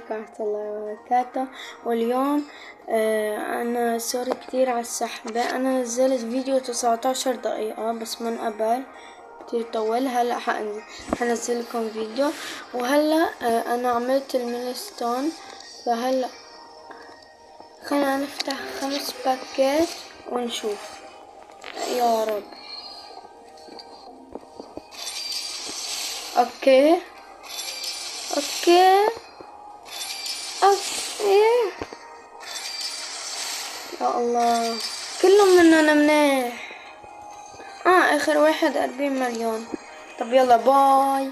عليكم ورحمة الله وبركاته واليوم آه أنا sorry كتير على السحبة أنا نزلت فيديو تسعة عشر دقيقة بس من قبل كتير طول هلأ حنزل حنزل لكم فيديو. وهلأ آه أنا عملت ال milestone. فهلأ خلينا نفتح خمس packet ونشوف. يا رب. Okay. Okay. Okay يا الله. كلهم منهم منيح. آه آخر واحد أربعين مليون. طب يلا باي.